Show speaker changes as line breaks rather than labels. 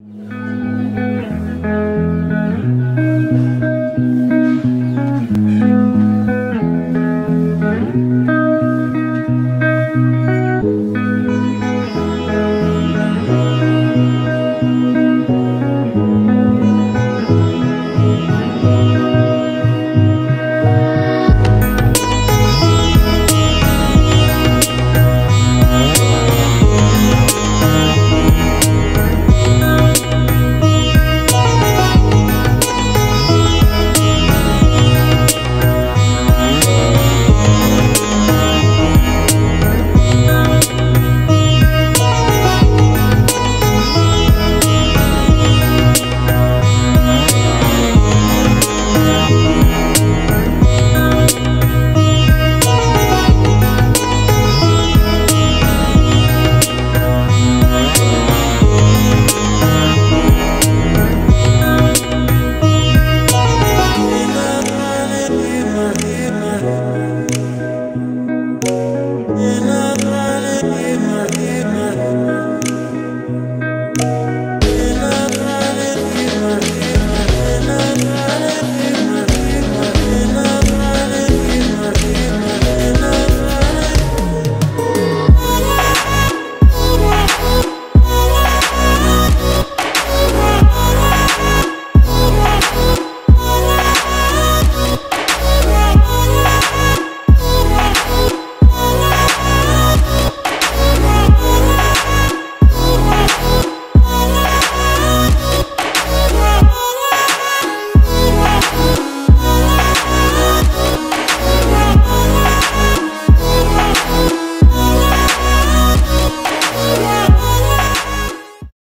you